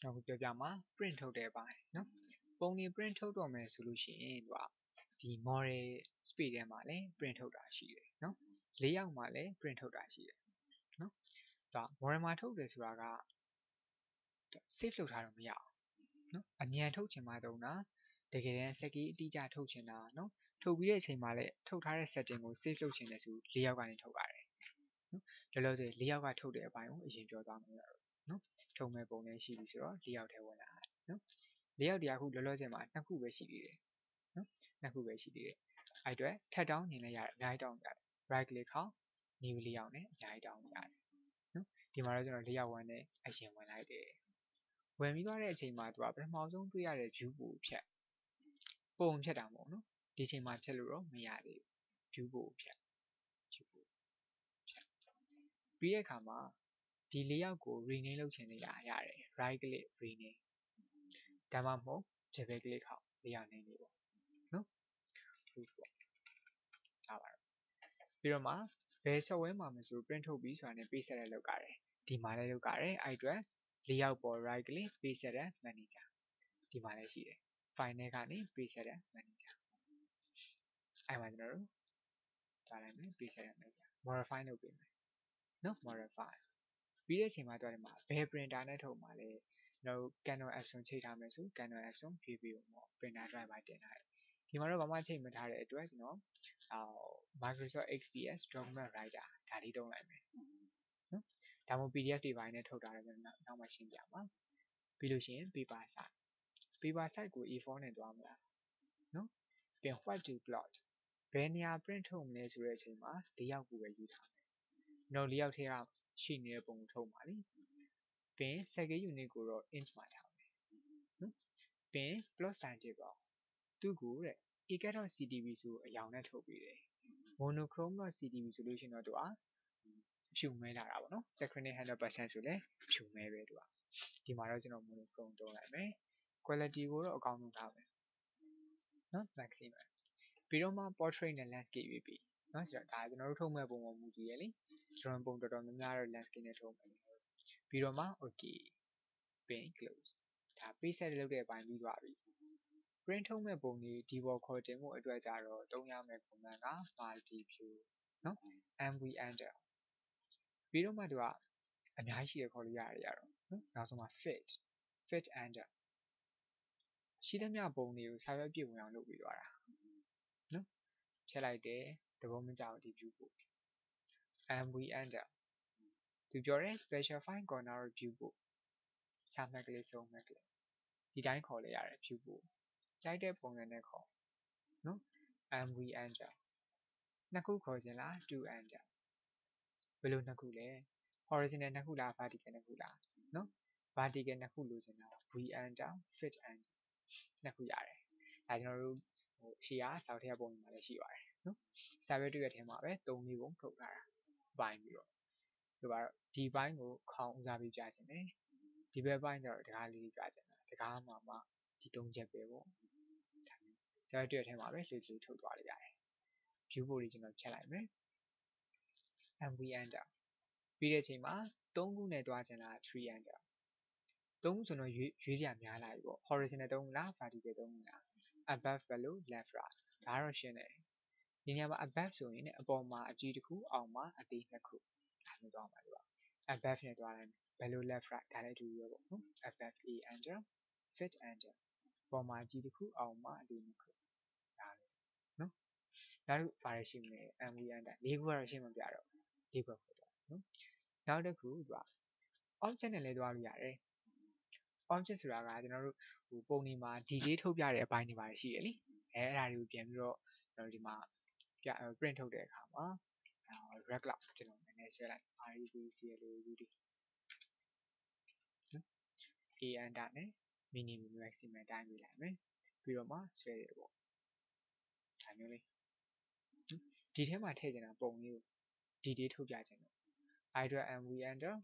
ကျွန်တော်ပြောပြမှာ print ထုတ်တဲ့ပိုင်းနော်ပုံတွေ print ထုတ်တော့မယ်ဆိုလို့ရှိရင်သူကဒီ model space ထဲမှာလည်း print ထုတ်တာရှိတယ်နော်လေးယောက်မှာလည်း print ထုတ်တာရှိတယ်နော်ဒါ model မှာထုတ်တယ်ဆိုတာက save လုပ်ထားတော့မရအောင်နော်အမြန်ထုတ်ချင်မှတုံးတာတကယ်တမ်းစက်ကြီးအတိအကျထုတ်ချင်တာနော်ထုတ်ပြီးတဲ့အချိန်မှာလည်းထုတ်ထားတဲ့ setting ကို save လုပ်ချင်တယ်ဆိုလေးယောက်ကနေထုတ်ရတယ်နော်လောလောဆယ်လေးယောက်ကထုတ်တဲ့အပိုင်းကိုအရင်ပြောသားမှာရတော့နော် ထုံမဲ့ပုံလေးရှိပြီဆိုတော့လေးယောက်ထဲဝင်လာတယ်နော်လေးယောက်တရားခုလောလောဆယ်မှာနှစ်ခုပဲရှိသေးတယ်နော်နှစ်ခုပဲရှိသေးတယ်အဲ့အတွက်ထပ်တောင်းညင်လဲရတယ်အများကြီးတောင်းရတယ် right click ခေါက် new လေးယောက်နဲ့အများကြီးတောင်းရတယ်နော်ဒီမှာတော့ကျွန်တော်လေးယောက်ဝင်နဲ့အရင်ဝင်လိုက်တယ်ဝင်ပြီးသွားတဲ့အချိန်မှာသူကပထမဆုံးတွေ့ရတဲ့ view ကိုဖြတ်ပုံဖြတ်တာမဟုတ်နော်ဒီအချိန်မှာဖြတ်လို့တော့မရသေးဘူး view ကိုဖြတ် view ကိုပြီးတဲ့အခါမှာ ဒီလေးယောက်ကို rename လုပ်ချင်နေတာရတယ် right click rename ဒါမှမဟုတ် double click ခေါက်လေးယောက်နေနေပေါ့နော်ဟုတ်ပေါ့ဒါပါတော့ပြီးတော့မှဘယ် software မှာမဆို print ထုတ်ပြီးဆိုတာနဲ့ page set လုပ်ကြတယ်ဒီမှာလည်းလုပ်ကြတယ်အဲ့အတွက်လေးယောက်ပေါ် right click page set manager ဒီမှာလည်းရှိတယ် file နဲ့ကနေ page set manager အဲ့မှာကျွန်တော်တို့ထားလိုက်မယ် page set manager modify လုပ်ပေးမယ်နော် modify ပြီးတဲ့အချိန်မှာတော့ဒီမှာဘယ် printer နဲ့ထုတ်မှာလဲကျွန်တော်တို့ Canon Epson ချိန်ထားမယ်ဆို Canon Epson ဖြည့်ပြီးတော့ printer driver တင်ထားတယ်ဒီမှာတော့ဘာမှချိန်မထားတဲ့အတွက်ကျွန်တော်အာ Microsoft XPS document writer ဒါလေးသုံးလိုက်မယ်နော်ဒါမှမဟုတ် PDF တွေပိုင်းနဲ့ထုတ်တာလည်းကျွန်တော်နောက်မှရှင်းပြပါပြီးလို့ရှိရင် paper size paper size ကို A4 နဲ့တွားမလားနော်ပြန် what to plot ဘယ်နေရာ print ထုတ်မလဲဆိုတဲ့အချိန်မှာ၄ယောက်ကိုပဲယူထားမယ်ကျွန်တော်၄ယောက်ထဲက ရှိနေတဲ့ပုံကိုထုတ်ပါလိပင် second unit ကိုတော့ inch မှာထားမယ်နော်ပင် plot size တစ်ပေါ့သူ့ကိုတဲ့ ecad.ctv ဆိုအယောင်နဲ့ထုတ်ပေးတယ် monochrome.ctv ဆိုလို့ရှိရင်တော့သူကဖြူမဲလာတာပေါ့နော် screen 100%ဆိုလဲဖြူမဲပဲသူကဒီမှာတော့ကျွန်တော် monochrome သုံးလိုက်မယ် quality ကိုတော့အကောင်းဆုံးထားမယ်နော် maximum ပြီးတော့မှ portrait နဲ့ landscape ရွေးပြီး နော်ဆိုတော့ဒါကျွန်တော်တို့ထုတ်မဲ့ပုံပေါ်မူတည်ရလေ drone ပုံတော်တော်များများတော့ landscape နဲ့ထုတ်မယ်ပြီးတော့မှ okay pin close ဒါ preset လုပ်တဲ့အပိုင်းပြီးသွားပြီ print ထုတ်မဲ့ပုံတွေဒီပေါ်ခေါ်တင်မှုအတွက်ကြတော့တုံးရမယ့် command က multi view နော် mv enter ပြီးတော့မှသူကအများကြီးရှိရခေါ်လို့ရတယ်ရတော့နော်နောက်ဆုံးမှ fit fit enter ရှိသမျှပုံတွေကိုစာရွက်ပြည့်ဝင်အောင်လုပ်ပြီးသွားတာနော်ဖြတ်လိုက်တယ် သဘောမကျအောင်ဒီ view ပို့ mv enter သူပြောတဲ့ special file corner view ပို့စာမှတ်ကလေးစုံမှတ်ကလေးဒီတိုင်းခေါ်လိုက်ရတယ် view ပို့ကြိုက်တဲ့ပုံစံနဲ့ခေါ်နော် mv enter နှစ်ခုခေါ်ခြင်းလား2 enter ဘယ်လိုနှစ်ခုလဲ horizontal နှစ်ခုလား vertical နှစ်ခုလားနော် vertical နှစ်ခုလိုချင်တာ v enter fit enter နှစ်ခုရတယ်ဒါကျွန်တော်တို့ဟိုရှေ့ကစောက်ထည့်ပုံမှာလည်းရှိပါတယ် နော်စာရွက်တွေ့ရတဲ့ထဲမှာပဲ၃လေးပုံထုတ်ထားတာပိုင်းပြီးတော့ဆိုတော့ဒီပိုင်းကိုခေါင်းဦးစားပေးပြချင်တယ်ဒီဘက်ပိုင်းကျတော့တကားလေးပြချင်တာတကားမှာမှဒီ၃ချက်ပဲပေါ့ဒါမျိုးစာရွက်တွေ့ရတဲ့ထဲမှာပဲလှည့်လေးထုတ်သွားလိုက်ရတယ် view ပို့လေးကျွန်တော်ဖြတ်လိုက်မယ် mv enter ပြီးတဲ့အချိန်မှာ၃ခုနဲ့တွားချင်တာ3 enter သုံးခုဆိုတော့ရွေးရွေးစရာများလာပြီပေါ့ horizontal သုံးခုလား vertical သုံးခုလား above ဘယ်လို left right ဒါတော့ရှင်းတယ် ဒီနေရာမှာ above ဆိုရင်လည်းအပေါ်မှာအကြီးတစ်ခုအောက်မှာအသေးနှစ်ခုဒါမျိုးသွားမှာဒီပါ above နဲ့သွားလိုက်ဘယ်လို left right ဒါလည်းအတူတူပဲပေါ့နော် above a enter fit enter ပေါ်မှာအကြီးတစ်ခုအောက်မှာအသေးနှစ်ခုဒါပဲနော်နောက်တစ်ခုဘာရရှိမလဲ mv enter လေးခုကတော့ရှင်းမပြတော့လေးခုခေါ်တော့နော်နောက်တစ်ခုက object နဲ့လည်းသွားလို့ရတယ် object ဆိုတာကကျွန်တော်တို့ဟိုပုံတွေမှာ detail ထုတ်ပြတဲ့အပိုင်းတွေပါရှိရလေအဲအဲ့ဒါတွေကိုပြန်ပြီးတော့ကျွန်တော်ဒီမှာ ပြ print ထုတ်တဲ့အခါမှာ rect လောက်ကျွန်တော်နည်းနည်းဆွဲလိုက် REBCL UD နော် A enter နဲ့ minimum maximum တိုင်းပေးလိုက်မယ်ပြီးတော့မှဆွဲရပေါ့ဒါမျိုးလေးဒီထဲမှာထည့်ချင်တာပုံလေးကို detail ထုတ်ပြချင်တော့ i အတွက် mv enter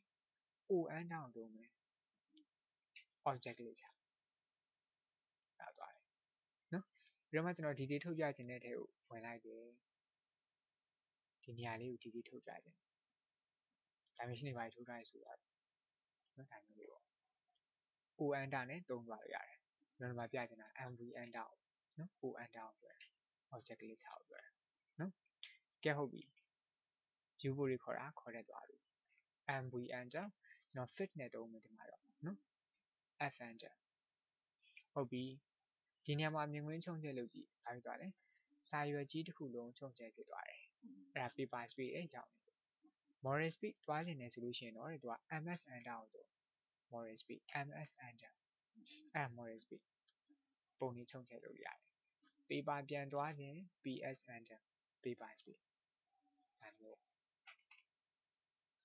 o enter အောင်သုံးမယ် object လေးချတာသွားတယ်နော် ပြီးတော့မှကျွန်တော် detail ထုတ်ပြခြင်းတဲ့ထဲကိုဝင်လိုက်တယ်ဒီနေရာလေးကို detail ထုတ်ပြခြင်း dimension တွေပါထုတ်ထားရဆိုတော့နော်ဒါမျိုးလေးပေါ့ o o enter နဲ့သုံးသွားလို့ရတယ်ကျွန်တော်တို့ပြချင်တာ mv enter ကိုနော် o enter ကိုပြောတာ object ကလေးချအောင်ပြောတာနော်ကဲဟုတ်ပြီ viewport တွေခေါ်တာခေါ်တတ်သွားပြီ mv enter ကျွန်တော် fit နဲ့သုံးမယ်ဒီမှာတော့နော် f enter ဟုတ်ပြီ ဒီနေရာမှာမြင်ကွင်းချုံချက်လုပ်ကြည့်ဘာဖြစ်သွားလဲစာရွက်ကြီးတစ်ခုလုံးချုံချက်ဖြစ်သွားတယ်အဲ့ဒါ paper speed ရဲ့ရောက်နေ moral speed သွားချင်တယ်ဆိုလို့ရှိရင်တော့သူက ms enter ကိုသုံး moral speed ms enter အဲ့ဒါ moral speed ပုံနေချုံချက်လုပ်ရတယ် paper ပြန်သွားခြင်း ps enter paper speed အဲမျိုး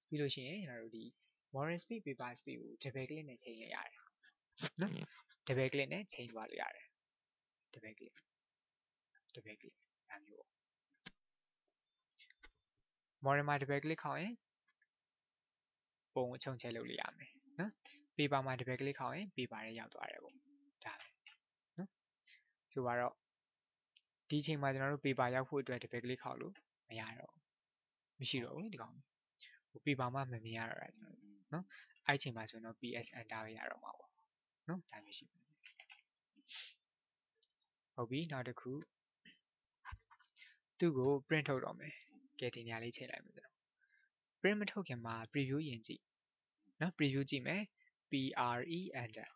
ပြီးလို့ရှိရင်ကျွန်တော်တို့ဒီ moral speed paper speed ကို double click နဲ့ချိန်လိုက်ရတယ်နော် double click နဲ့ချိန်သွားလို့ရတယ် double click double click အဲမျိုးပေါ့ model မှာ double click ခေါက်ရင်ပုံအချုံချက်လုပ်လို့ရမယ်နော် paper မှာ double click ခေါက်ရင် paper ရဲ့ရောက်သွားတယ်ပေါ့ဒါပဲနော်ဆိုတော့ဒီအချိန်မှာကျွန်တော်တို့ paper ရောက်ဖို့အတွက် double click ခေါက်လို့မရတော့မရှိတော့ဘူးဒီကောင်ဟို paper မှာမမြင်ရတော့တာကျွန်တော်တို့နော်အဲ့အချိန်မှာဆိုရင်တော့ ps enter ပဲရတော့မှာပေါ့နော်ဒါမျိုးရှိပါ ဟုတ်ပြီနောက်တစ်ခုသူ့ကို print ထုတ်တော့မယ်ကဲဒီနေရာလေးချိန်လိုက်မယ်ကျွန်တော် print မထုတ်ခင်မှာ preview ရင်ကြည့်နော် preview ကြည့်မယ် pre enter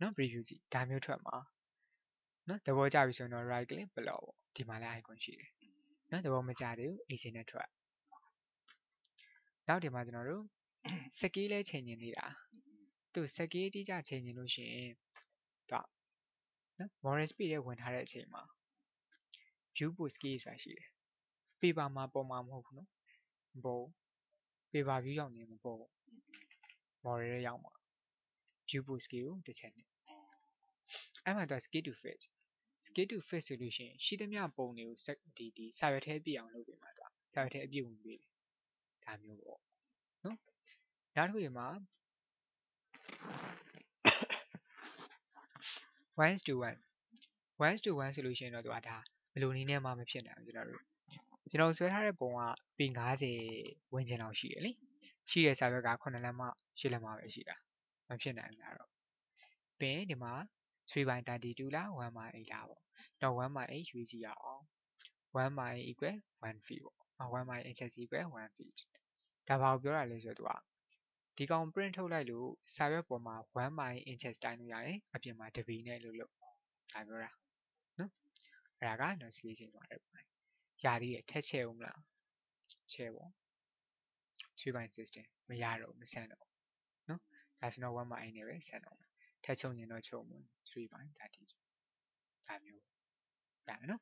နော် preview ကြည့်ဒါမျိုးထွက်မှာနော်သဘောကျပြီဆိုရင်တော့ right click block ပေါ့ဒီမှာလည်း icon ရှိတယ်နော်သဘောမကျသေးဘူး agent နဲ့ထွက်နောက်ဒီမှာကျွန်တော်တို့စကေးလဲချိန်နေနေတာသူစကေးအတိကျချိန်နေလို့ရှိရင်တော့ နော် moral speed ရဲ့ဝင်ထားတဲ့အချိန်မှာ view post scale ဆိုတာရှိတယ် paper မှာပုံမှာမဟုတ်ဘူးနော်မပေါ် paper view ရောက်နေမပေါ် model ရဲ့ရောက်မှာ view post scale ကိုတစ်ချက်နဲ့အဲ့မှာတော့ scale to fit scale to fit ဆိုလို့ရှိရင်ရှိသမျှပုံတွေကိုဒီဒီစာရွက်ထဲပြအောင်လုပ်ပေးမှာတော့စာရွက်ထဲအပြည့်ဝင်ပေးတယ်ဒါမျိုးပေါ့နော်နောက်တစ်ခုဒီမှာ 1 to 1 1 to 1ဆိုလို့ရှိရင်တော့သူကဒါဘယ်လိုနည်းနဲ့မှမဖြစ်နိုင်ဘူးကျွန်တော်တို့ကျွန်တော်ဆွဲထားတဲ့ပုံကပေ90 ဝန်းကျင်လောက်ရှိတယ်လေရှိတဲ့စာရွက်က9လက်မှ10လက်မှပဲရှိတာမဖြစ်နိုင်ဘူးလားတော့ပင်ဒီမှာ3 by 32လား1 by 8လားပေါ့တော့1 by 8ရွေးကြည့်ရအောင်1 by 8 equal 1 feet ပေါ့1 by inches equal 1 feet ဒါဘာကိုပြောတာလဲဆိုတော့သူက ဒီကောင် print ထုတ်လိုက်လို့စာရွက်ပေါ်မှာ1 by inches တိုင်းလို့ရရင်အပြင်မှာတပီနဲ့လို့လို့ဒါပြောတာနော်အဲ့ဒါက notification ပါတယ်ပုံရသေးတယ်ထက်ချဲ့ဦးမလားချဲ့ပေါ့3 by system မရတော့မဆန်တော့နော်ဒါဆိုတော့1 by 8နဲ့ပဲဆန်တော့ထက်ချုံရင်တော့ချုံမယ်3 by 30ဒါမျိုးဒါနော်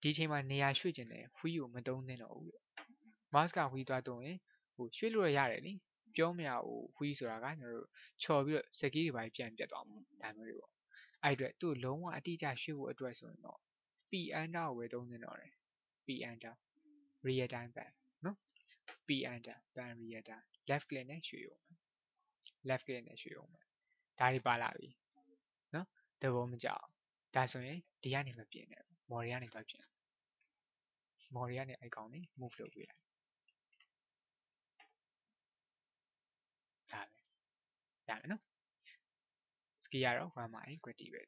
ဒီအချိန်မှာနေရာရွှေ့ကျင်တယ် wheel ကိုမသုံးသင့်တော့ဘူး mouse က wheel သွားသုံးရင်ဟိုရွှေ့လို့ရတယ်လी ပြောမရဘူး wheel ဆိုတာကကျွန်တော်တို့ချော်ပြီးတော့စကီးတွေပါပြန်ပြတ်သွားမှာဒါမျိုးတွေပေါ့အဲ့အတွက်သူ့လုံးဝအတိအကျရွှေ့ဖို့အတွက်ဆိုရင်တော့ p enter ကိုပဲသုံးသင့်တော့တယ် p enter real time ban နော် p enter ban real time left click နဲ့ရွှေ့ရုံပဲ left click နဲ့ရွှေ့ရုံပဲဒါတွေပါလာပြီနော်သဘောမကျအောင်ဒါဆိုရင်ဒီကနေမပြင်နဲ့ model ကနေတော့ပြင် model ကနေအဲ့ကောင်လေး move လုပ်ပေးလိုက်ဒါပဲ ရမယ်နော် ski ကတော့ one by equity ပဲ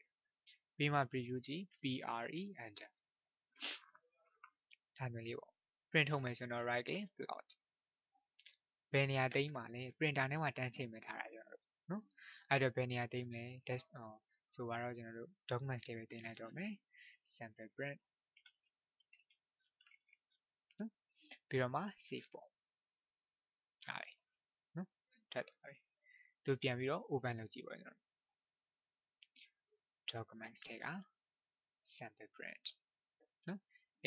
ပြီးမှ preview ကြည့် pre enter ဒါမျိုးလေးပေါ့ print ထုတ်မယ်ဆိုတော့ right click plot ဘယ်နေရာသိမ်းမှာလဲ printer ထဲမှာတန်းချိန်မဲ့ထားတာကျွန်တော်တို့နော်အဲ့တော့ဘယ်နေရာသိမ်းမလဲ desk ဆိုတော့ကျွန်တော်တို့ documents လေးပဲတင်လိုက်တော့မယ် sample print နော်ပြီးတော့မှ save ပေါ့ဟာပဲနော်ထပ်ပါပဲ သူပြန်ပြီးတော့ open လုပ်ကြည့်ပါကျွန်တော် documents ထဲက sample print နော်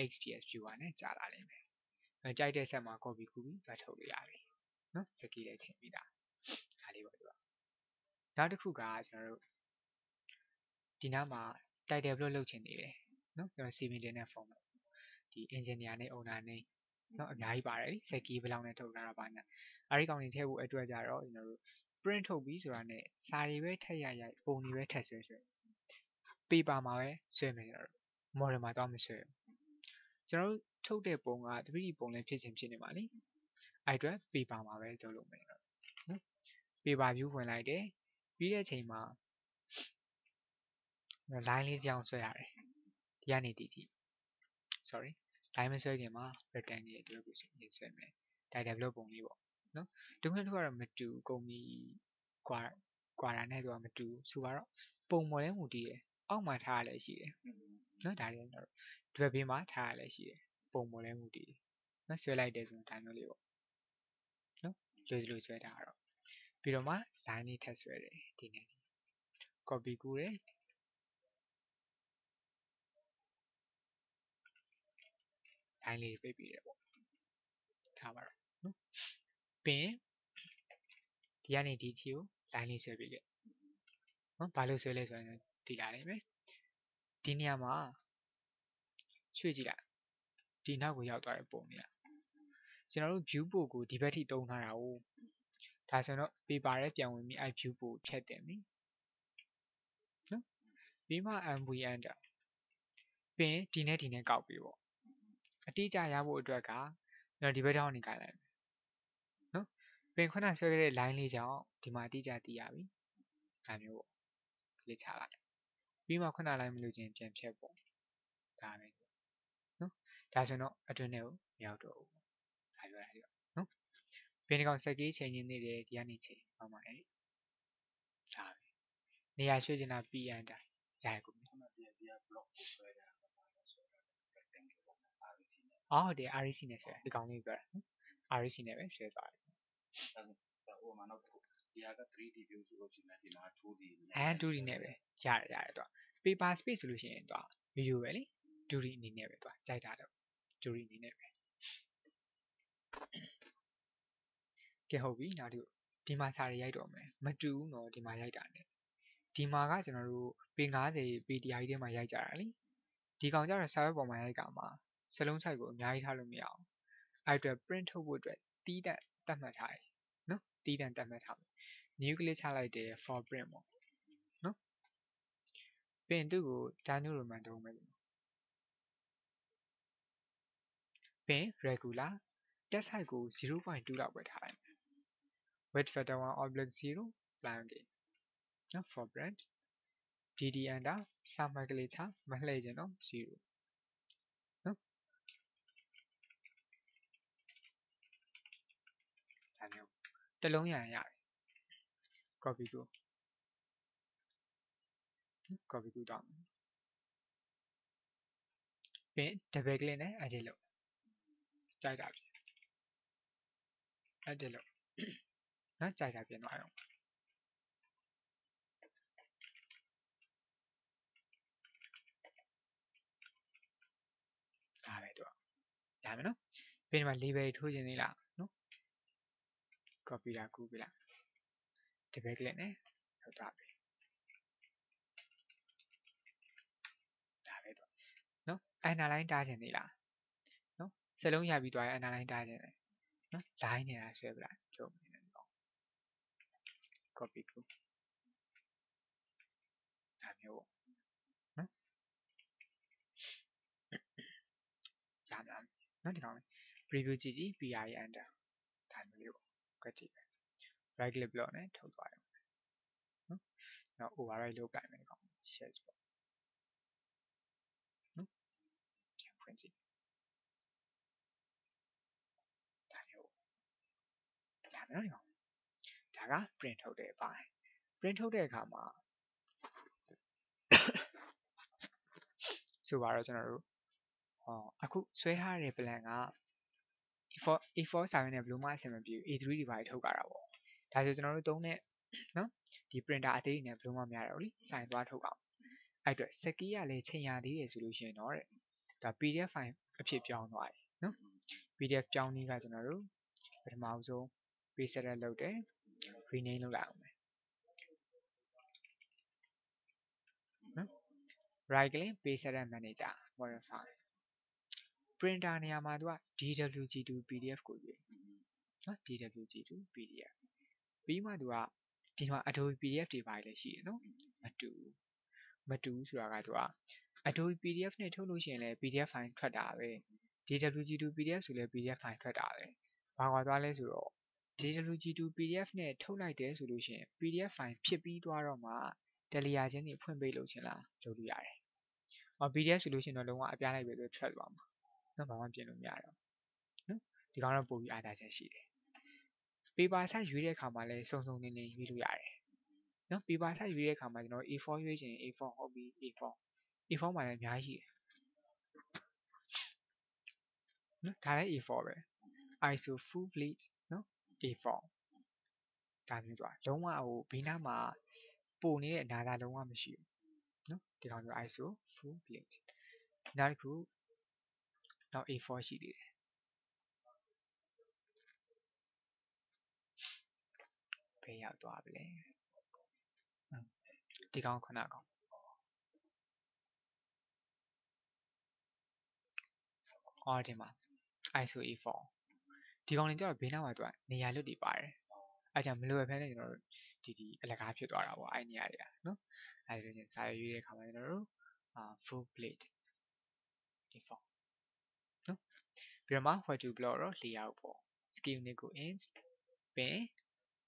XPS viewer နဲ့ကြာလာလိမ့်မယ်။အဲကြိုက်တဲ့ဆက်မှာ copy ကူပြီးသွားထုတ်လို့ရပြီ။နော်စကီလည်းချိန်ပြီးသား။ဒါလေးပါဒီပါ။နောက်တစ်ခုကကျွန်တော်တို့ဒီနားမှာ title block လုပ်ချင်နေတယ်။နော်ကျွန်တော် CV တင်တဲ့ form ဒီ engineer နဲ့ owner နဲ့နော်အများကြီးပါတယ်စက်ကီဘယ်လောက်နဲ့ထုတ်လာတာပါညာ။အဲဒီကောင်တွေထည့်ဖို့အတွက်ကြတော့ကျွန်တော်တို့ print ထုတ်ပြီးဆိုတာနဲ့စာတွေပဲထည့်ရရိုက်ပုံတွေပဲထည့်ဆွဲဆွဲ paper မှာပဲဆွဲမယ်ကျွန်တော်တို့ model မှာတော့မဆွဲဘူးကျွန်တော်တို့ထုတ်တဲ့ပုံက 3D ပုံလည်းဖြစ်ချင်းဖြစ်နေပါလိအဲ့အတွက် paper မှာပဲလုပ်လို့မယ်နော် paper view ဝင်လိုက်တယ်ပြီးတဲ့အချိန်မှာ line လေးကြောင်ဆွဲရတယ်ဒီကနေဒီထိ sorry line မဆွဲခင်မှာ rectangle တွေကိုရင်ဆွဲမယ် title block ပုံလေးပေါ့ နော်တခုနဲ့တခုကတော့မတူကုမ္ပဏီကွာကွာတာနဲ့တော့မတူဆိုတော့ပုံပေါ်လဲမူတည်တယ်အောက်မှာထားရလဲရှိတယ်နော်ဒါလေးတော့ဒီဘက်ဘေးမှာထားရလဲရှိတယ်ပုံပေါ်လဲမူတည်တယ်နော်ဆွဲလိုက်တယ်ဆိုရင်ဒါမျိုးလေးပေါ့နော်လွယ်လွယ်ဆွဲတာတော့ပြီးတော့မှ line လေးထပ်ဆွဲတယ်ဒီနေ့ copy ကူးတယ် line လေးပိတ်ပြီးတယ်ပေါ့ထားပါတော့နော် ပြီးရင်ဒီကနေဒီထီကို line လေးဆွဲပြီးခဲ့နော်ဘာလို့ဆွဲလဲဆိုရင်ဒီလာနိုင်မယ်ဒီနေရာမှာရွှေ့ကြည့်လိုက်ဒီနောက်ကိုရောက်သွားတဲ့ပုံလေးကျွန်တော်တို့ view ပို့ကိုဒီဘက်ထိတုံးထားတာ哦ဒါဆိုတော့ paper ရဲ့ပြန်ဝင်ပြီးအဲ view ပို့ဖြတ်တယ်ပြီနော်ပြီးမှ mv enter ပြီးရင်ဒီနဲ့ဒီနဲ့ကောက်ပြီးပေါ့အတိအကျရဖို့အတွက်ကကျွန်တော်ဒီဘက်ထောင်းနေကြလိုက်မယ်နော် ပင်ခုနဆွဲခဲ့တဲ့ line လေးကြောင့်ဒီမှာအတိအကျသိရပြီဒါမျိုးပေါ့လေးချလိုက်ပြီးမှခုန line မလို့ချင်းပြန်ဖြတ်ပေါ့ဒါပဲနော်ဒါဆိုတော့အတွင်းထဲကိုမရောက်တော့ဘူးဒါပြောတာဒီနော်ပင်ဒီကောင်စက်ကြီးချိန်ချင်းနေတယ်ဒီကနေချိန်ပါမှာလေဒါပဲနေရာရွှေ့ချင်တာပြီးရန်တာရတယ်ကိုခုနကဒီက block ကိုဆွဲတာအော်ဟုတ်တယ် REC နဲ့ဆွဲဒီကောင်လေးပြောတာနော် REC နဲ့ပဲဆွဲသွားတယ် ဟိုမှာနောက်ဒီဟာက 3D view ဆိုလို့ရှိရင်ဒီမှာ 2D အဲ 2D နဲ့ပဲရတယ်ရတယ်တော့ paper space ဆိုလို့ရှိရင်တော့ video ပဲလေ 2D အနေနဲ့ပဲတော့ကြိုက်တာတော့ 2D အနေနဲ့ပဲကဲဟုတ်ပြီနောက်ဒီဒီမှာစာတွေရိုက်တော့မယ်မတူဘူးနော်ဒီမှာရိုက်တာ ਨੇ ဒီမှာကကျွန်တော်တို့ပေ90ပေတရားကြီးထဲမှာရိုက်ကြတာလीဒီကောင်ကျတော့စာရွက်ပေါ်မှာရိုက်ကမှာစလုံး size ကိုအများကြီးထားလို့မရအောင်အဲ့အတွက် print ထုတ်ဖို့အတွက်တီးတ န့်တတ်မှတ်ထားတယ်နော်တီးတန့်တတ်မှတ်ထားမယ် new ကလေးချလိုက်တယ် for print ပေါ့နော်ပြင်သူ့ကို Daniel Roman တုံးမယ်ပင် regular test height ကို0.2လောက်ပဲထားလိုက်မယ် width factor 1 oblique 0 line တွေနော် for brand dd under စာမှတ်ကလေးချမလှည့်ခြင်းတော့0နော်ဒါမျိုး တလုံးရရင်ရတယ် copy ကို copy ကူတောင်းပြီး double click နဲ့ edit လုပ်ကြိုက်တာပြင် edit လုပ်နော်ကြိုက်တာပြင်သွားအောင်ဒါပဲတော့ရမယ်နော်ပြီးဒီမှာ label ထိုးခြင်းသေးလားနော် copy လာကူးပြလိုက် double click နဲ့ဟုတ်တာပဲဒါပဲတော့နော် underline တားခြင်းသေးလားနော်စလုံးရပြီးသွားရင် underline တားခြင်းတယ်နော် line နေတာဆွဲပြလိုက်ကျုပ်နေတယ်ပေါ့ copy ကူဒါမျိုးပေါ့နော်ရမလားနော်ဒီကောင် preview ကြည့်ကြည့် PRE enter ဒါမျိုးလေးပေါ့ ကွက်ကြည့်ပဲ right click လုပ်နဲ့ထုတ်သွားရုံနော်နောက် override လုပ်လိုက်မယ်ဒီကောင် share ပေါ့နော်ပြန်ဖွင့်ကြည့်ဒါမျိုးဒါမျိုးဒီကောင်ဒါက print ထုတ်တဲ့အပိုင်း print ထုတ်တဲ့အခါမှာဆိုပါတော့ကျွန်တော်တို့ဟောအခုဆွဲထားတဲ့ plan က A4 A4 စာရွက်နဲ့ဘယ်လိုမှအဆင်မပြေဘူး A3 ဒီပိုင်းထုတ်ကြတာပေါ့ဒါဆိုကျွန်တော်တို့သုံးတဲ့နော်ဒီ printer အသေးနဲ့ဘယ်လိုမှမရတော့ဘူးလीစိုင်သွားထုတ်အောင်အဲ့အတွက်စကီးကလည်းချိန်ရသေးတယ်ဆိုလို့ရှိရင်တော့တဲ့ဒါ PDF file အဖြစ်ပြောင်းသွားတယ်နော် PDF ပြောင်းနည်းကကျွန်တော်တို့ပထမဆုံး page setup လုပ်တယ် rename လုပ်လိုက်အောင်မယ်နော် right click page setup manager modify printer နေရာမှာသူက dwg2 pdf ကိုရွေးနော် dwg2 pdf ပြီးမှသူကဒီမှာ adobe pdf တွေပါလည်းရှိတယ်နော်မတူမတူဆိုတာကသူက adobe pdf နဲ့ထုတ်လို့ရှိရင်လည်း pdf file ထွက်တာပဲ dwg2 pdf ဆိုလည်း pdf file ထွက်တာပဲဘာကွာသွားလဲဆိုတော့ JWG2 PDF နဲ့ထုတ်လိုက်တယ်ဆိုလို့ရှိရင် PDF file ဖြစ်ပြီးသွားတော့မှတယ်လီယာချင်းတွေဖွင့်ပေးလို့ချင်းလားလုပ်လို့ရတယ်။အော် PDF ဆိုလို့ရှိရင်တော့လုံးဝအပြားလိုက်ပဲဆိုထွက်သွားမှာ။ နော်ဘာမှပြင်လို့မရတော့။နော်ဒီကောင်တော့ပို့ပြီးအားသာချက်ရှိတယ်။ paper size ရွေးတဲ့အခါမှာလည်းစုံစုံနေနေရွေးလို့ရတယ်။နော် paper size ရွေးတဲ့အခါမှာကျွန်တော် A4 ရွေးချင် A4 ဟုတ်ပြီ A4 A4 မှာလည်းအများကြီးရှိတယ်။နော်ဒါလည်း A4 ပဲ ISO full plate နော် A4 ဒါမျိုးသွားလုံးဝဟိုဘေးနားမှာပိုနေတဲ့နာတာလုံးဝမရှိဘူးနော်ဒီကောင်မျိုး ISO full plate နောက်တစ်ခု နောက် A4 ရှိသေးတယ်ဘယ်ရောက်သွားပြီလဲဒီကောင်ခုနကောင်အော်ဒီမှာ ISO A4 ဒီကောင်တွေကျတော့ဘေးနားမှာသူကနေရာလွတ်တွေပါတယ်အဲကြောင့်မလိုအပ်ဖဲနဲ့ကျွန်တော်တို့ဒီဒီအလကားဖြစ်သွားတာပေါ့အဲ့နေရာတွေကနော်အဲဒီလိုချင်းစာရွေးတဲ့အခါမှာကျွန်တော်တို့အာ full plate A4 နော် ပြီးတော့မှ what to plot တော့ layout ပေါ့ scale နဲ့ကို inch ပင်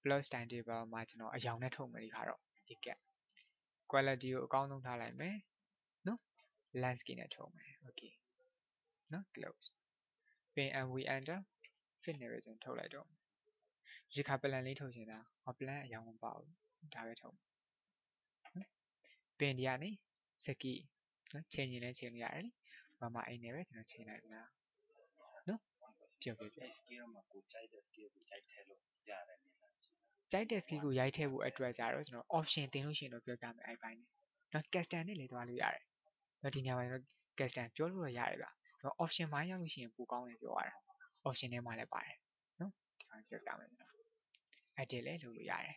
plus time table မှာကျွန်တော်အယောင်နဲ့ထုတ်မယ်ဒီခါတော့ဒီက quality ကိုအကောင်းဆုံးထားလိုက်မယ်နော် landscape နဲ့ထုတ်မယ် okay နော် close ပင် and we enter fit နဲ့ပဲကျွန်တော်ထုတ်လိုက်တော့ဒီခါ plan လေးထုတ်ချင်တာဟော plan အယောင်မပေါ့ဒါပဲထုတ်နော်ပင်ဒီကနေစကီနော်ချိန်ရင်လည်းချိန်လို့ရတယ်မမအိမ်နဲ့ပဲကျွန်တော်ချိန်လိုက်လားနော် ကြည့်ပြပြ skill မှာကိုကြိုက်တဲ့ skill ကိုရိုက်ထည့်လို့ရတယ်နေလားကြိုက်တဲ့ skill ကိုရိုက်ထည့်ဖို့အတွက်ကြတော့ကျွန်တော် option တင်လို့ရှိရင်တော့ပြောပြမယ်အဲ့ပိုင်းနဲ့နော် custom နဲ့လည်းသွားလို့ရတယ်နော်ဒီညမှာကျွန်တော် custom ပြောလို့ရရတယ်ဗျနော် option ပိုင်းရောက်လို့ရှိရင်ပိုကောင်းတယ်ပြောရတာ option ထဲမှာလည်းပါတယ်နော်ဒီကောင်ပြောပြမယ်ကျွန်တော် edit လည်းလုပ်လို့ရတယ်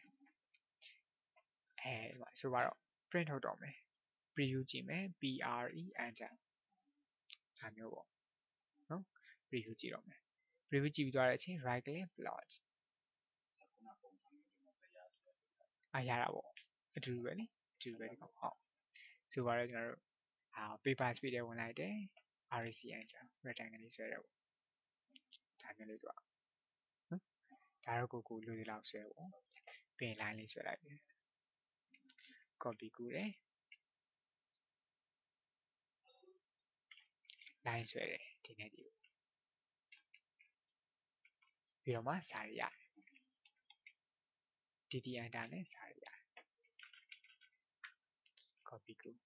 အဲဒီမှာဆိုတော့ print ထုတ်တော့မယ် preview ကြည့်မယ် pre enter ဒါမျိုးပေါ့နော် preview ကြည့်တော့မယ် preview ကြည့်ပြီးသွားတဲ့အချိန် right click plot ခုနပုံစံမျိုးဒီမှာဇာတ်ဆိုအားရတာပေါ့အတူတူပဲလေအတူတူပဲဒီကောင်ဟုတ်ဆိုပါတော့ကျွန်တော်တို့အာ paper speed တွေဝင်လိုက်တယ် RC enter rectangle လေးဆွဲတယ်ပေါ့ဒါမျိုးလေးတော့နော်ဒါတော့ကိုကိုလူတွေလောက်ဆွဲပေါ့ပင် line လေးဆွဲလိုက်တယ် copy ကူးတယ် line ဆွဲတယ်ဒီနေ့ဒီ ပြီးတော့မှစာရရတယ် DD enter နဲ့စာရရတယ် copy ကူး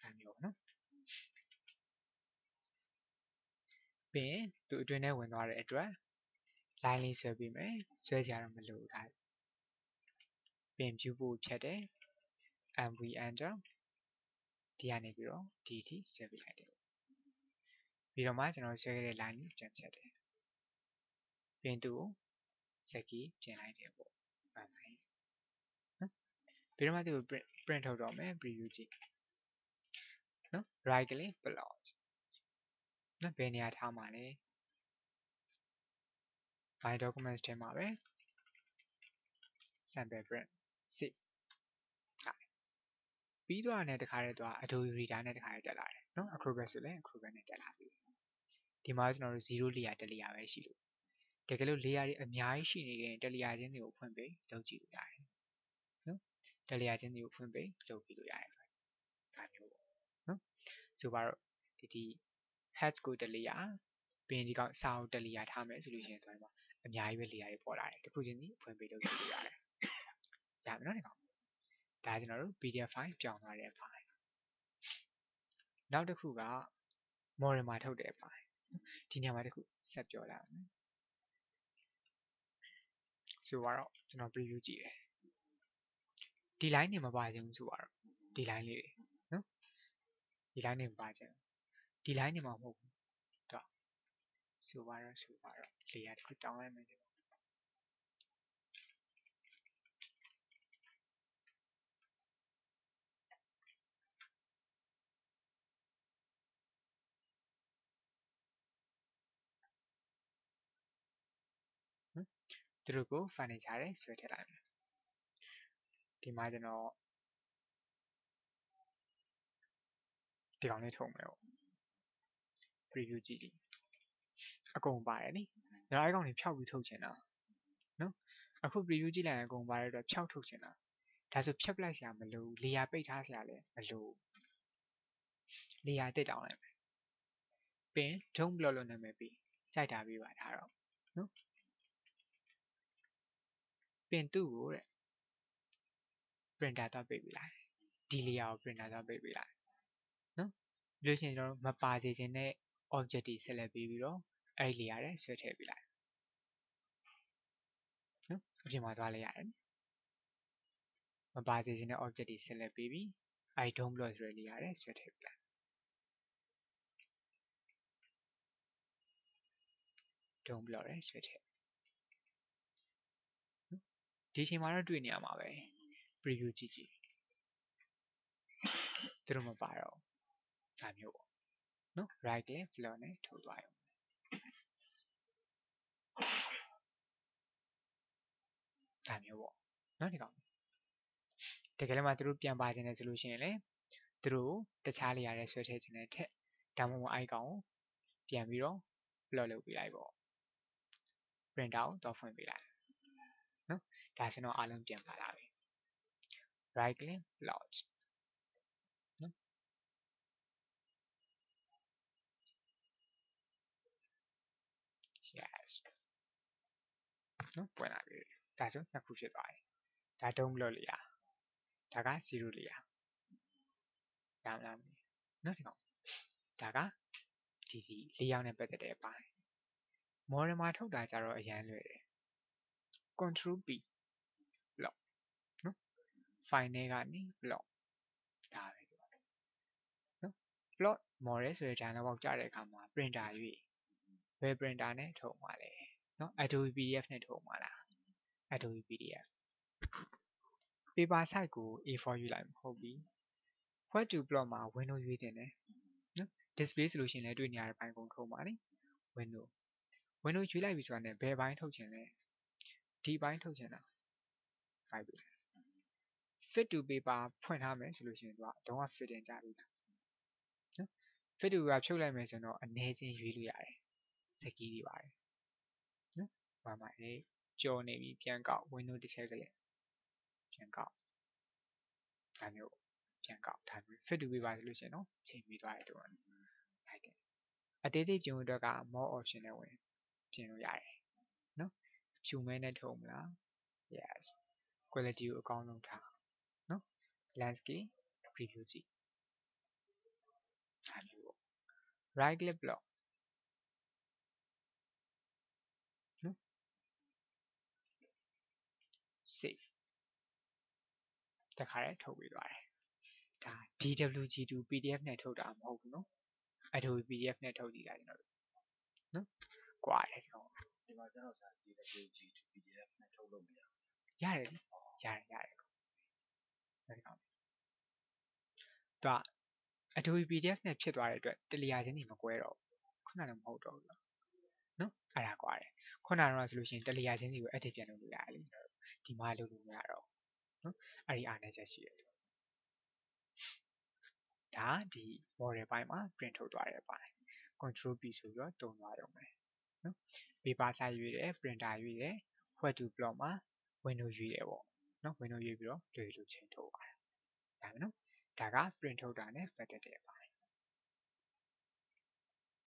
ဒါမျိုးနော်ပြီးရင်သူအတွင်းထဲဝင်သွားတဲ့အတွက် line လေးဆွဲပြီးမယ်ဆွဲကြတော့မလို့ဒါပြင် view ဖို့ဖြတ်တယ် mv enter ဒီကနေပြီးတော့ဒီအထိဆွဲပေးလိုက်တယ်ပြီးတော့မှကျွန်တော်ဆွဲခဲ့တဲ့ line ကိုပြန်ဖြတ်တယ်ပြင်တူကိုစက်ကီပြင်လိုက်တယ်ပေါ့မှန်ပါရဲ့နော်ပြီးတော့မှသူကို print print ထုတ်တော့မယ် preview ကြည့်နော် right click plot နော်ဘယ်နေရာထားမှာလဲ my documents ထဲမှာပဲ sample print စစ်ပြီးသွားတဲ့တခါတည်းသွား Adobe Reader နဲ့တခါတည်းတက်လာတယ်နော် Acrobat ဆိုလည်း Acrobat နဲ့တက်လာပြီဒီမှာကျွန်တော်တို့0 layer 1 layer ပဲရှိလို့တကယ်လို့ layer တွေအများကြီးရှိနေရင်1 layer ချင်းတွေကိုဖွင့်ပေးလုပ်ကြည့်လို့ရတယ်နော်1 layer ချင်းတွေကိုဖွင့်ပေးလုပ်ပြီးလို့ရတယ်ဒါမျိုးပေါ့နော်ဆိုပါတော့ဒီဒီ heads ကို1 layer ပြီးရင်ဒီကောင်စာအုပ်1 layer ထားမယ်ဆိုလို့ရှိရင်ဒီမှာ အများကြီးပဲ layer တွေပေါ်လာတယ်တစ်ခုချင်းစီဖွင့်ပေးလုပ်ကြည့်လို့ရတယ်ရမယ်နော်ဒီကောင်ဒါကျွန်တော်တို့ PDF file ပြောင်းသွားတဲ့ file နောက်တစ်ခုက model မှာထုတ်တဲ့ file ဒီနေရာမှာတစ်ခုဆက်ပြောလိုက်အောင်နော်ဆိုတော့ကျွန်တော် preview ကြည့်တယ်ဒီ line တွေမပါချင်ဘူးဆိုတော့ဒီ line လေးတွေနော်ဒီ line တွေမပါချင်ဒီ line တွေမှာမဟုတ်ဘူးတော့ ဆိုပါတော့ဆိုပါတော့ layer တစ်ခုတောင်းလိုက်မယ်သူသူတို့ကို furniture နဲ့ဆွဲထည့်လိုက်မယ်ဒီမှာကျွန်တော်ဒီကောင်လေးထုံမယ်ပေါ့ preview ကြည့်ကြည့် အကုန်ပါတယ်နိဒါအဲ့ကောင်လေးဖြောက်ပြီးထုတ်ချင်တာနော်အခု preview ကြည့်လိုက်ရင်အကုန်ပါတဲ့အတွက်ဖြောက်ထုတ်ချင်တာဒါဆိုဖြတ်ပလိုက်စရာမလိုဘူး layer ပိတ်ထားစရာလည်းမလိုဘူး layer တက်တောင်းလိုက်မယ်ပင် don't block လို့နာမည်ပေးကြိုက်တာပေးပါဒါတော့နော်ပင်သူ့ကိုတဲ့ printer တော့ပိတ်ပေးလိုက်ဒီ layer ကို printer တော့ပိတ်ပေးလိုက်နော်ပြီးလို့ရှိရင်ကျွန်တော်တို့မပါစေခြင်းတဲ့ object တွေ select ပေးပြီးတော့ အဲ့ဒီ layer နဲ့ဆွဲထည့်ပေးလိုက်နော်အပြင်မှာသွားလိုက်ရတယ်မပါစေခြင်းတဲ့ object တွေ select ပေးပြီးအဲ့ဒီ don't block ဆိုတဲ့ layer နဲ့ဆွဲထည့်ပေးလိုက် don't block နဲ့ဆွဲထည့်ဒီအချိန်မှာတော့တွေ့နေရမှာပဲ preview ကြည့်ကြည့်သူတို့မပါတော့ဒါမျိုးပေါ့နော် right click floor နဲ့ထုတ်သွားရုံ ဒါမျိုးပေါ့နော်ဒီကောင်တကယ်လည်းမှသူတို့ပြန်ပါခြင်းနဲ့ဆိုလို့ရှိရင်လေသူတို့တခြားနေရာတွေဆွဲထည့်ခြင်းနဲ့ထက်ဒါမှမဟုတ် icon ကိုပြန်ပြီးတော့ plot လုပ်ပေးလိုက်ပေါ့ print out တော့ဖွင့်ပေးလိုက်နော်ဒါဆိုတော့အားလုံးပြန်ပါလာပြီ right click plot နော် yes နော်ပွင့်လာပြီ ဒါဆိုနှစ်ခုဖြစ်သွားပြီဒါတုံးဘလော့လေးရဒါက0လေးရရမလားနော်ဒီကောင်ဒါကဒီစီလေးယောက်နဲ့ပတ်သက်တဲ့အပိုင်း model မှာထုတ်တာကြတော့အရန်လွယ်တယ် control p block နော် file ထဲကနေ block ဒါပဲဒီနော် plot model ဆိုတဲ့ dialog box ကြားတဲ့အခါမှာ printer ရွေးဘယ် printer နဲ့ထုတ်မှာလဲနော် Adobe PDF နဲ့ထုတ်မှာလား Adobe PDF paper size ကို A4 ယူလိုက်မဟုတ်ပြီ Word to plot မှာ window ရွေးတင်တယ်နော် display ဆိုလို့ရှိရင်လည်းတွေ့နေရတဲ့ဘိုင်းကုန်ထုတ်ပါလေ window window ရွေးလိုက်ပြီဆိုတာနဲ့ဘယ်ဘိုင်းထုတ်ချင်လဲဒီဘိုင်းထုတ်ချင်တာဖိုက်ပြီ fit to paper ဖွင့်ထားမယ်ဆိုလို့ရှိရင်သူကတော့ fit တင်ကြပြီလားနော် fit to paper ဖြုတ်လိုက်မယ်ဆိုတော့အနေချင်းရွေးလို့ရတယ်စကီးတွေပါတယ်နော်ဘာမှလေ ကြော်နေပြီပြန်ကောက် window တစ်ချက်ကလေးပြန်ကောက်ဒါမျိုးပြန်ကောက်ဒါမျိုး fit to paper ဆိုလို့ရှိရင်တော့ချိန်ပြီးသွားတယ်တူတယ်လိုက်တယ်အသေးသေးကျုံအတွက်က more option နဲ့ဝင်ပြင်လို့ရတယ်နော်ဖြူမဲနဲ့ထုံမလား yes quality ကိုအကောင်းဆုံးထားနော် landscape preview ကြည့်ဒါမျိုးပေါ့ right click block နော် save တခါတည်းထုတ်ပြီးသွားတယ်ဒါ DWG2 PDF နဲ့ထုတ်တာမဟုတ်ဘူးနော် Adobe PDF နဲ့ထုတ်ကြည့်တာကျွန်တော်တို့နော်ကွာတယ်ကျွန်တော်ဒီမှာကျွန်တော်စာ DWG to PDF နဲ့ထုတ်လို့မရဘူးရတယ်လေရတယ်ရတယ်အဲဒီကောင်သူက Adobe PDF နဲ့ဖြစ်သွားတဲ့အတွက်တလျာချင်းတွေမကွဲတော့ခုနလည်းမဟုတ်တော့ဘူးနော်အဲ့ဒါကွာတယ်ခုနကတော့ဆိုလို့ရှိရင်တလျာချင်းတွေကို edit ပြန်လုပ်လို့ရတယ်လေဒီမှာလုပ်လို့မရတော့ နော်အဲ့ဒီအားနည်းချက်ရှိတယ်ဒါဒီ model ဘိုင်းမှာ print ထုတ်သွားတဲ့အပိုင်း control P ဆိုပြီးတော့တုံသွားရုံပဲနော် paper size ရွေးတယ် printer ရွေးတယ် web to plot မှာ window ရွေးတယ်ပေါ့နော် window ရွေးပြီးတော့တွေ့လို့ချိန်ထုတ်သွားတာဒါပဲနော်ဒါက print ထုတ်တာနဲ့ပတ်သက်တဲ့အပိုင်း